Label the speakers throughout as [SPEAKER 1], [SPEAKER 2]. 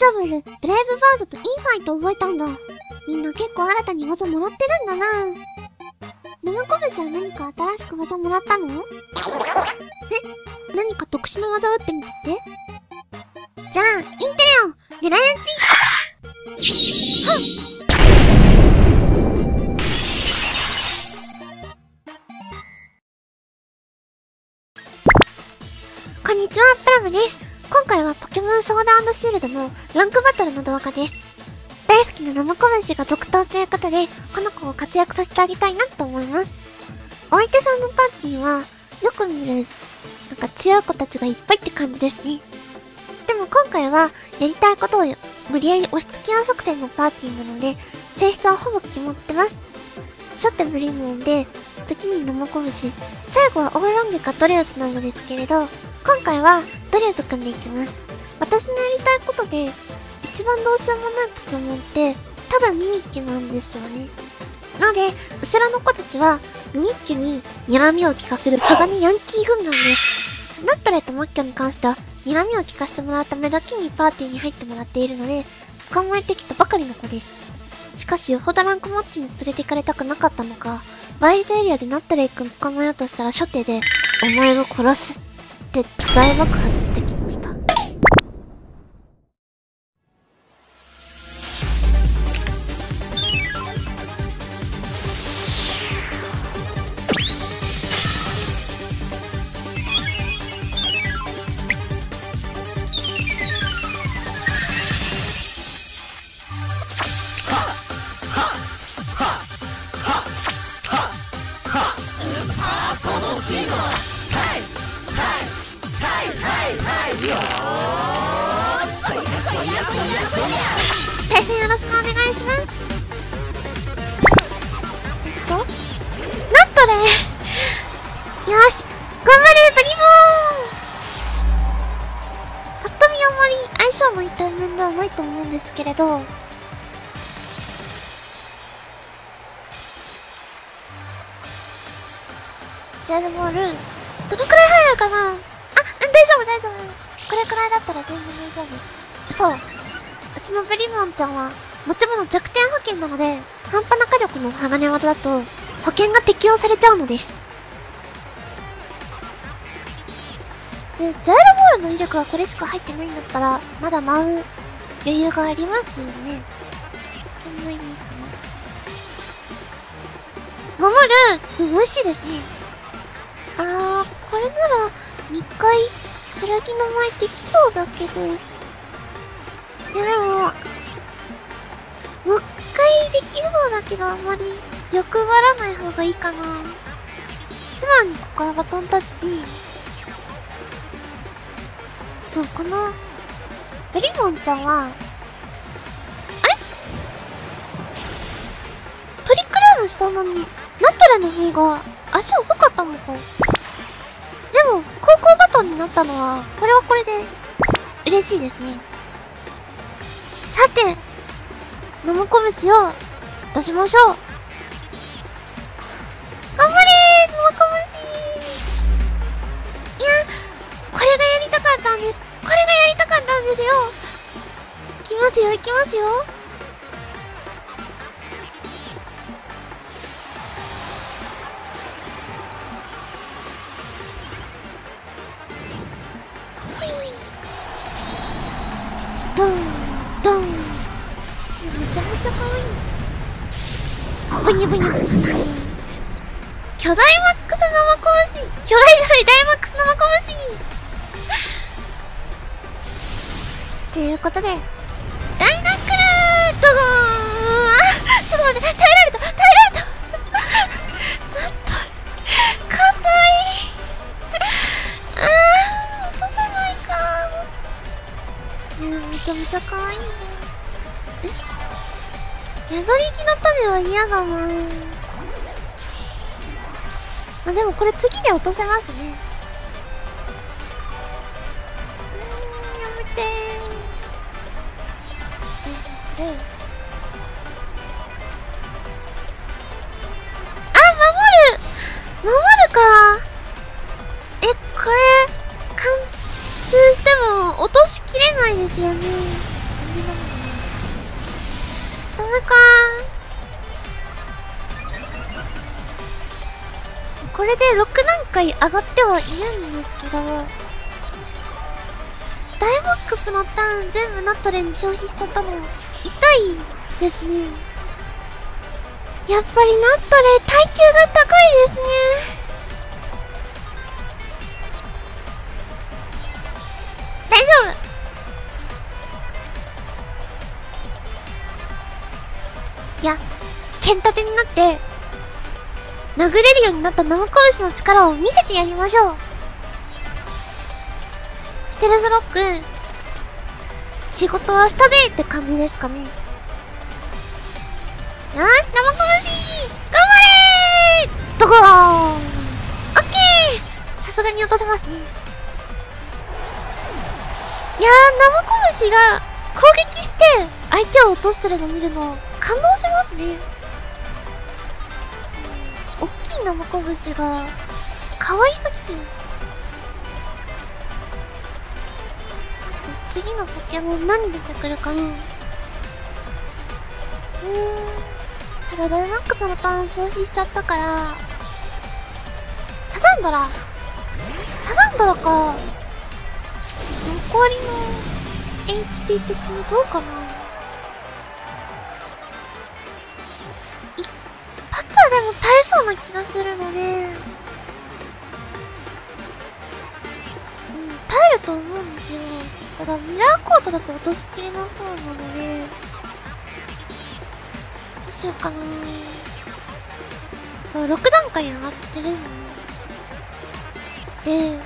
[SPEAKER 1] チャブル、ブレイブバードとインファイト覚えたんだ。みんな結構新たに技もらってるんだな。生拳は何か新しく技もらったの？え？何か特殊な技打ってみて。じゃあ、インテリオン、狙い撃ちはっシールドのランクバトルの動画です。大好きな生拳が続投ということで、この子を活躍させてあげたいなと思います。お相手さんのパーティーは、よく見る、なんか強い子たちがいっぱいって感じですね。でも今回は、やりたいことを無理やり押し付け合う作戦のパーティーなので、性質はほぼ決まってます。初手ブリモンで、次に生拳、最後はオーロンゲかドリューズなのですけれど、今回はドリューズ組んでいきます。私のやりたいことで、一番どうしようもないポケモンって、多分ミミッキュなんですよね。なので、後ろの子たちは、ミミッキュに睨みを利かせる鋼ヤンキー軍団です。ナットレとマッキョに関しては、睨みを利かせてもらうためだけにパーティーに入ってもらっているので、捕まえてきたばかりの子です。しかし、よほどランクマッチに連れて行かれたくなかったのか、ワイルドエリアでナットレイ君捕まえようとしたら初手で、お前を殺すって大爆発して対戦よろしくお願いします。えっと、ナットレよし頑張れブリモーン。パッと見あまり相性のいい対面ではないと思うんですけれど、ったら全然大丈夫。そう。うちのブリモンちゃんは、持ち物弱点保険なので、半端な火力の鋼技だと、保険が適用されちゃうのです。で、ジャイロボールの威力がこれしか入ってないんだったら、まだ舞う余裕がありますよね。あんまりいいかな。守るうん、美味しいですね。あー、これなら、2回、剣の舞できそうだけどいや、でも、もう一回できそうだけど、あんまり欲張らない方がいいかな。さらにここはバトンタッチ。そう、この、ベリモンちゃんは、あれ？トリックレームしたのに、ナトレの方が足遅かったのか。トになったのは、これはこれで、嬉しいですね。さて、生拳を出しましょう。頑張れー生拳いや、これがやりたかったんです。これがやりたかったんですよ。いきますよ、いきますよ。ニブニブ。巨大マックス生拳巨大じゃない、大マックス生拳ということで、ダイナックルドゴーンちょっと待って、耐えられた耐えられたなんと、硬いあー、落とせないかいや、めちゃめちゃ可愛い宿り木の種は嫌だなあ、でもこれ次で落とせますね。これで6段階上がってはいるんですけど、ダイマックスのターン全部ナットレに消費しちゃったの、痛いですね。やっぱりナットレ耐久が高いですね。大丈夫いや、剣立てになって、殴れるようになったナムコブシの力を見せてやりましょうステルスロック、仕事はしたぜって感じですかね。よし、ナムコブシ頑張れードコーオッケーさすがに落とせますね。いやー、ナムコブシが攻撃して相手を落としてるの見るの感動しますね。おっきいナマコブシが、可愛すぎて。次のポケモン何出てくるかな？うん。ただダイマックスのターン消費しちゃったから、サザンドラサザンドラか。残りの HP 的にどうかな？一発はでも耐えそうな気がするので、うん、耐えると思うんですよ。ただ、ミラーコートだと落としきれなそうなので、どうしようかなそう、6段階上がってるの。で、悩むな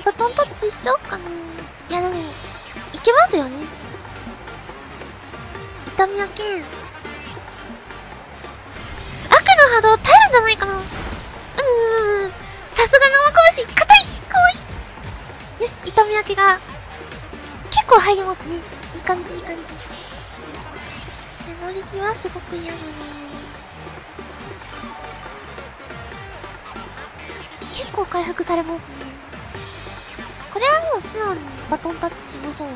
[SPEAKER 1] ぁ。バトンタッチしちゃおうかな。いやでも、いけますよね。痛みやけ悪の波動耐えるんじゃないかな。うんうんうん。さすが生拳硬い。かわい。いよし痛み分けが結構入りますね。いい感じいい感じ。乗り気はすごく嫌だな結構回復されますね。これはもう素直にバトンタッチしましょう。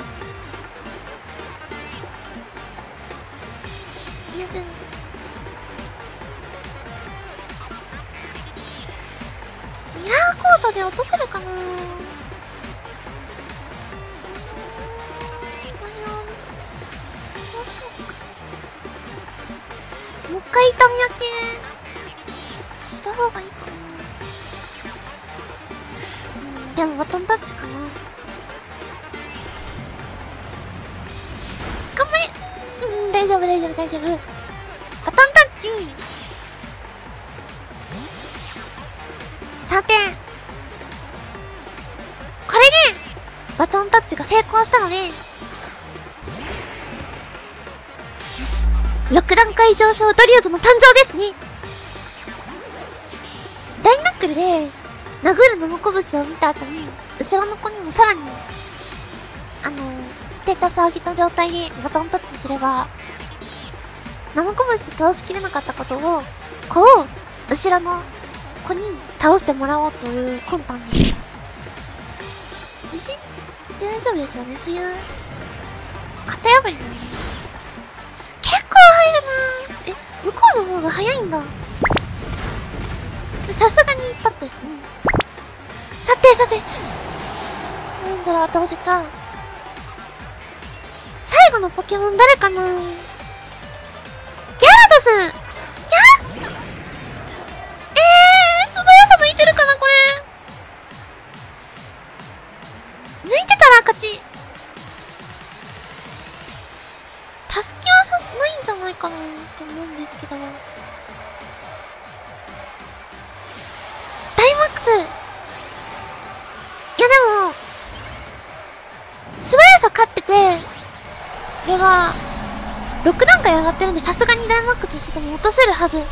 [SPEAKER 1] ラーコードで落とせるかな。もう一回痛み分けした方がいいかな。でもバトンタッチかな。うん大丈夫大丈夫大丈夫。バトンタッチ。さて。バトンタッチが成功したので6段階上昇ドリューズの誕生ですね大ナックルで殴るのもこぶしを見た後に後ろの子にもさらにあのステータス上げた状態でバトンタッチすれば生こぶしで倒しきれなかったことを、こう、後ろの子に倒してもらおうという魂胆です。自信大丈夫ですよね冬、型破りなんで。結構入るなえ、向こうの方が早いんだ。さすがに一発ですね。さてさて、サンドラは倒せた。最後のポケモン誰かなスキャえー、素ってるんでさすがにダイマックスしてても落とせるはず。あ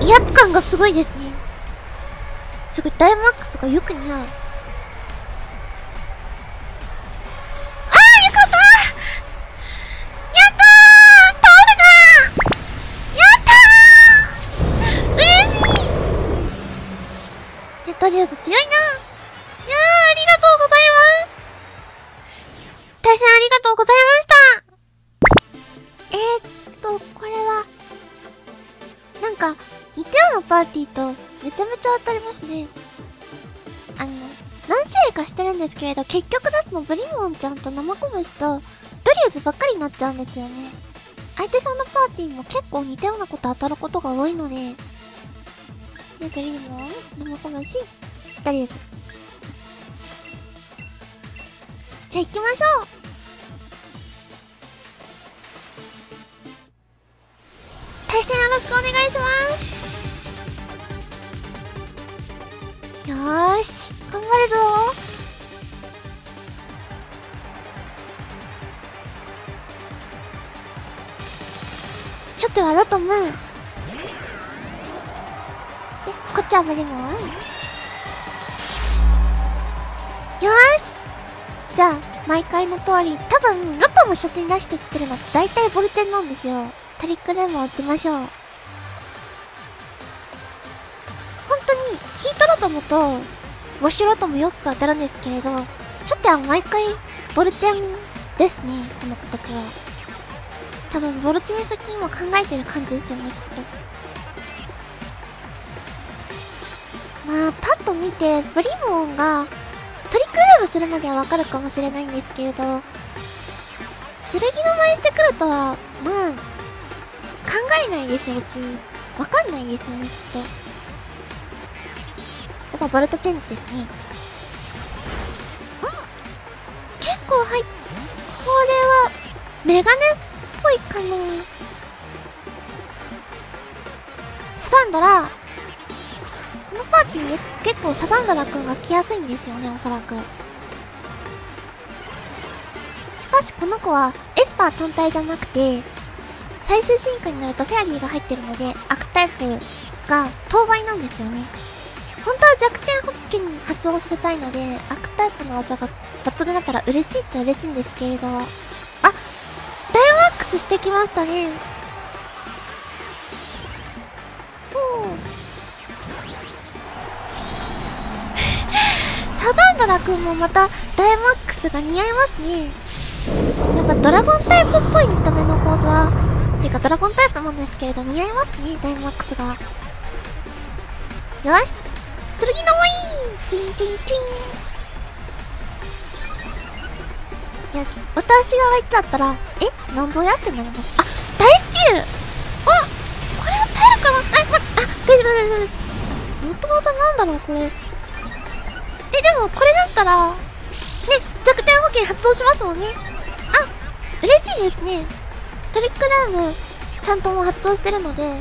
[SPEAKER 1] 威圧感がすごいですね。すごいダイマックスがよく似合うですけれど、結局出すのブリムオンちゃんとナマコブシと、ドリューズばっかりになっちゃうんですよね。相手さんのパーティーも結構似たようなこと当たることが多いので、で、ブリムオン、ナマコブシ、ドリュウズ。じゃあ行きましょう対戦よろしくお願いしますよし頑張るぞとやろうと思うでこっちはブリモンよーしじゃあ毎回の通り多分ロトも初手に出してきてるのって大体ボルチェンなんですよトリックルームを打ちましょう。本当に、ヒートロトムと、ウォシュロトムよく当たるんですけれど、初手は毎回、ボルチェンですね、この子たちは。多分、ボルチェン先にも考えてる感じですよね、きっと。まあ、パッと見て、ブリモンが、トリックルームするまではわかるかもしれないんですけれど、剣の舞してくるとは、まあ、考えないでしょうし、わかんないですよね、きっと。やっぱボルトチェンジですね。うん結構入っ、これは、メガネいかなサザンドラ、このパーティー結構サザンドラくんが来やすいんですよね、おそらく。しかしこの子はエスパー単体じゃなくて、最終進化になるとフェアリーが入ってるので、悪タイプが当倍なんですよね。本当は弱点ホッケに発動させたいので、悪タイプの技が抜群だったら嬉しいっちゃ嬉しいんですけれど、スしてきましたね。ほう。サザンドラ君もまたダイマックスが似合いますね。やっぱドラゴンタイプっぽい見た目のコードはていうかドラゴンタイプなんですけれど似合いますね、ダイマックスが。よし剣のもいいチュインチュインチュインいや、私が相手だったら、えなんぞやってなります。あ大スチールおこれは耐えるかなあ、ま、あ、大丈夫大丈夫です。元技なんだろう、これ。え、でも、これだったら、ね、弱点保険発動しますもんね。あ、嬉しいですね。トリックラーム、ちゃんともう発動してるので、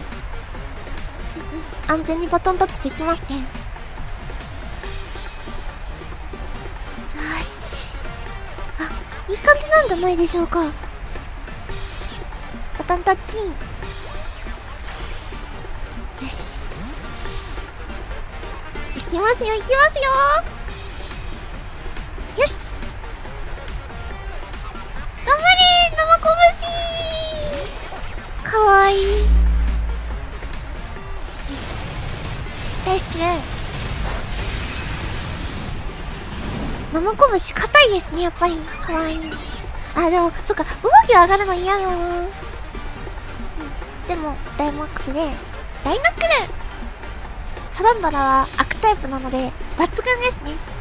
[SPEAKER 1] 安全にバトンタッチできますね。なんじゃないでしょうか。バトンタッチ。よし。いきますよ、いきますよ。よし。頑張れ生拳。かわいい。大好き生拳硬いですねやっぱり。かわいい。あでもそっか動きは上がるの嫌よ、うん、でもダイマックスでダイナックル。サダンドラは悪タイプなので抜群ですね。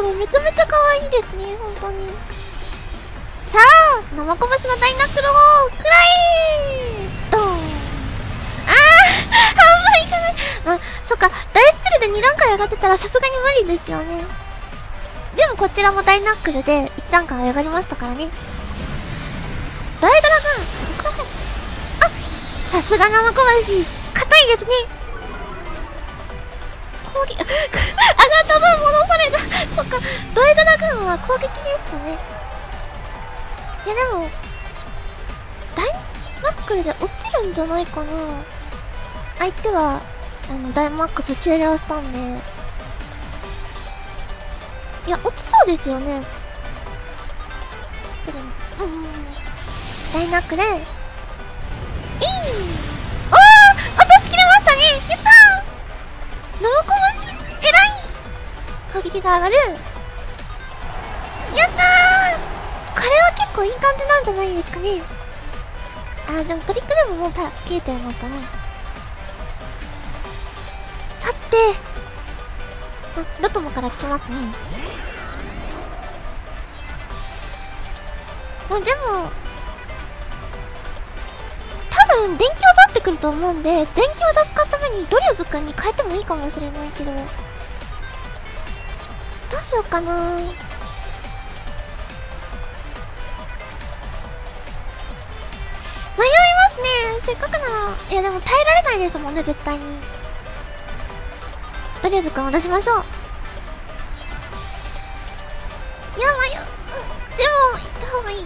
[SPEAKER 1] 何度見てもめちゃめちゃ可愛いですね本当に。さあ生拳のダイナクロくらいドンああ半分いかない。あそっか大で2段階上がってたらさすがに無理ですよね。でもこちらもダイナックルで1段階上がりましたからね。大ドラガンあさすが生小林硬いですね。攻撃、上がった分戻された。そっか、ドイドラガンは攻撃でしたね。いやでも、ダイナックルで落ちるんじゃないかな。相手はあの、ダイマックス終了したんで。いや、落ちそうですよね。けど、うんダイナックルいい！おー落としきれましたね。やったー！生拳えらい攻撃が上がる。やったー！これは結構いい感じなんじゃないですかね。あでもトリックでももうた消えてまったねさてあロトモから来ますね。まあでも多分電気を去ってくると思うんで電気を出すためにドリューズ君に変えてもいいかもしれないけど。うしようかな。迷いますね。せっかくなら。いやでも耐えられないですもんね絶対に。とりあえず君を出しましょう。いや迷う、でも行った方がいい。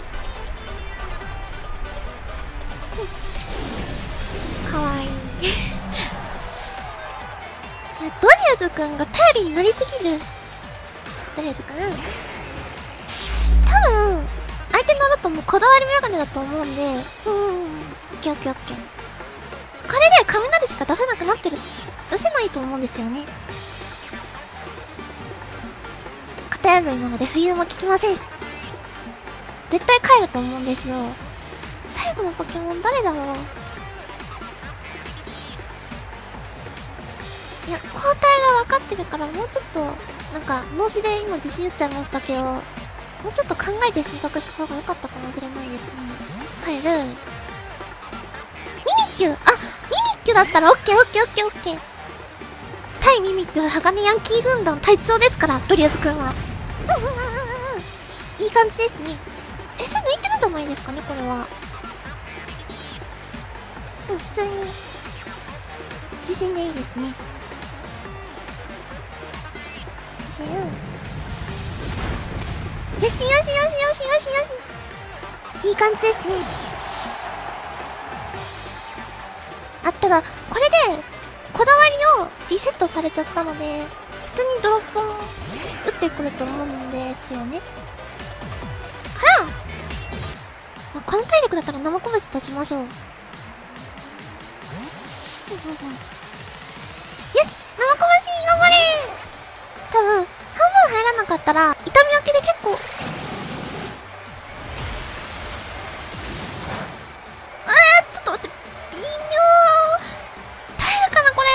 [SPEAKER 1] かわいい。ドリアズくんが頼りになりすぎる。ドリアズくん多分相手のロットもこだわりメガネだと思うんで。うん。オッケーオッケーオッケー。これで雷しか出せなくなってる。出せないと思うんですよね。型破りなので冬も効きません。絶対帰ると思うんですよ。最後のポケモン誰だろう。いや交代が分かってるからもうちょっとなんか脳死で今自信言っちゃいましたけどもうちょっと考えて選択した方が良かったかもしれないですね。帰るミミッキュ。あミミッキュだったらオッケーオッケーオッケーオッケー。対ミミッキュ鋼ヤンキー軍団隊長ですからドリアス君は。うんうんうんうんうん。いい感じですね。え背抜いてるんじゃないですかねこれは。うん普通に自信でいいですね。よしよしよしよしよしよしいい感じですね。あっただこれでこだわりをリセットされちゃったので普通にドロップを打ってくると思うんですよね。から、まあ、この体力だったら生拳出しましょう。よし生かったら痛み分けで結構。あーちょっと待って。微妙。耐えるかなこれ。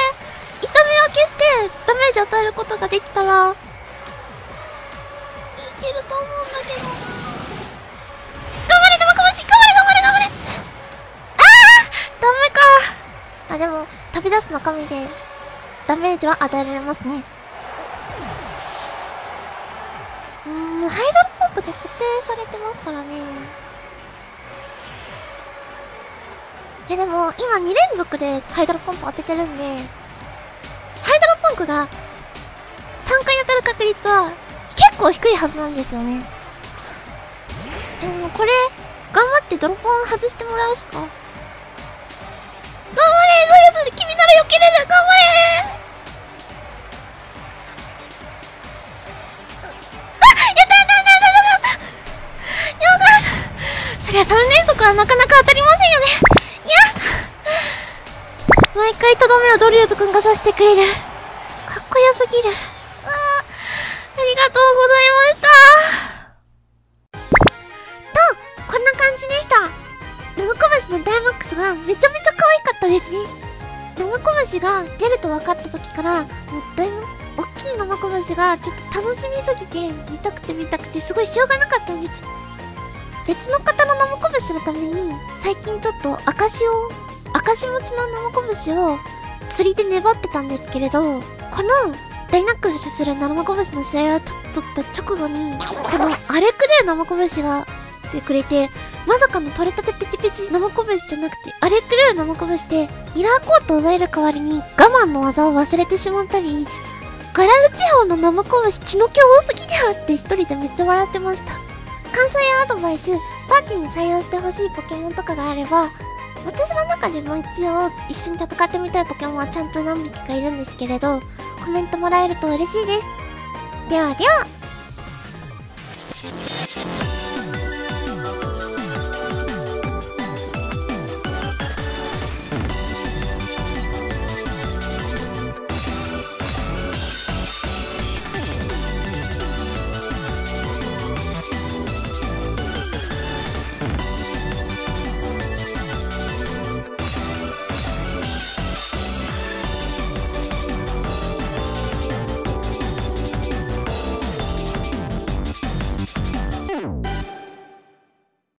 [SPEAKER 1] 痛み分けしてダメージ与えることができたら。いけると思うんだけど頑張れ生拳頑張れ頑張れ頑張れ。あーダメか。あでも飛び出す中身でダメージは与えられますね。ハイドロポンプで固定されてますからね。えでも今2連続でハイドロポンプ当ててるんでハイドロポンプが3回当たる確率は結構低いはずなんですよね。でもこれ頑張ってドロポン外してもらうしか？なかなか当たりませんよね。いや。毎回とどめをドリューズくんが刺してくれる。かっこよすぎる。あありがとうございました。とこんな感じでした。生拳のダイマックスがめちゃめちゃ可愛かったですね。生拳が出ると分かった時からもうだいぶ大きい生拳がちょっと楽しみすぎて見たくて見たくてすごいしょうがなかったんです。別の方の生拳のために最近ちょっと赤潮赤潮持ちの生拳を釣りで粘ってたんですけれどこのダイナックスする生拳の試合を取った直後にこの荒れ狂う生拳が来てくれてまさかの取れたてピチピチ生拳じゃなくて荒れ狂う生拳でミラーコートを奪える代わりに我慢の技を忘れてしまったりガラル地方の生拳血の気多すぎだよって一人でめっちゃ笑ってました。感想やアドバイス、パーティーに採用してほしいポケモンとかがあれば、私の中でも一応一緒に戦ってみたいポケモンはちゃんと何匹かいるんですけれど、コメントもらえると嬉しいです。ではでは。